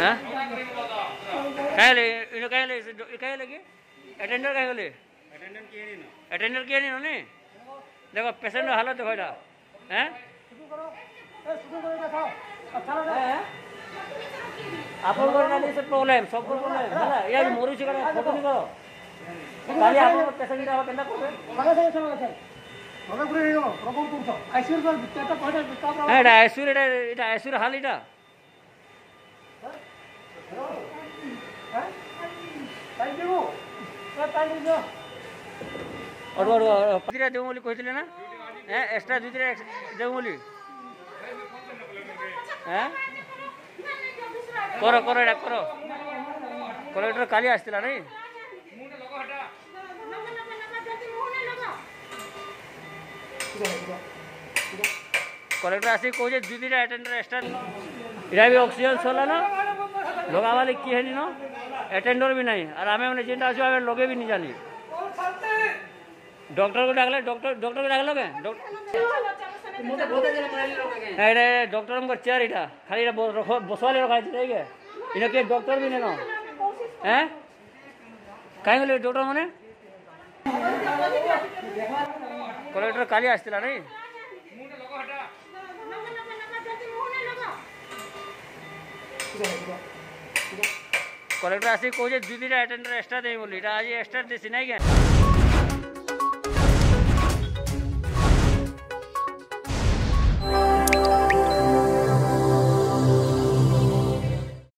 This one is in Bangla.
হ্যাঁ काय आले इनो काय आले काय आले की अटेंडर काय आले अटेंडर किए नहीं उन्होंने देखो पेशेंट हालत हो रहा है আপন করে না দিয়েছে প্রবলেম সব প্রবলেম হ্যাঁ ইয়া মরুছি করে ফটো নি করো তাহলে আপন পেশেন্ট হবে কেন করবে হ্যাঁ এটা আইসিইউ হাল এটা ଅରୁଆ ଅରୁଆ ଦୁଇଟା ଦେବୁ ବୋଲି କହିଥିଲେ ନା ଏ ଏକ୍ସଟ୍ରା ଦୁଇଟା ଦେବୁ ବୋଲି କର କର ଏଇଟା କର କଲେକ୍ଟର କାଲି ଆସିଥିଲା ନାଇଁ କଲେକ୍ଟର ଆସିକି କହୁଛେ ଦୁଇ ଦୁଇଟା ଆଟେଣ୍ଡର ଏକ୍ସଟ୍ରା ଏଇଟା ବି ଅକ୍ସିଜେନ୍ ସରିଲା ନା लोगावाली की है नो अटेंडर भी नहीं और आम मैंने जेनटा अच्छे आम लगे भी नहीं जानी डॉक्टर को डाकले डॉक्टर डॉक्टर को डाकल के डॉक्टर हमको चेयर इटा खाली बसवाले रखा ठीक है इन्हें के डॉक्टर भी नहीं ना हैं कहीं गले डॉक्टर मैंने कलेक्टर काली आसला नहीं Yeah, yeah. कलेक्टर आस कौन दुदिन एक्सट्रा देवी आज एक्सट्रा देसी ना क्या